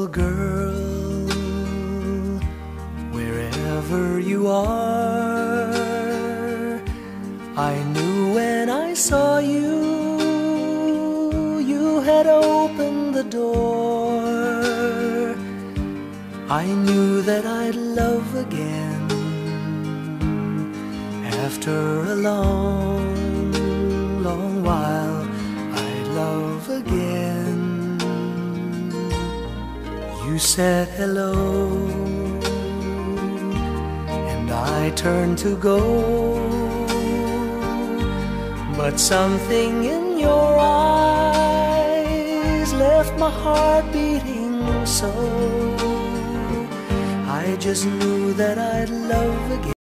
little girl, wherever you are, I knew when I saw you, you had opened the door. I knew that I'd love again after a long You said hello, and I turned to go. But something in your eyes left my heart beating so. I just knew that I'd love again.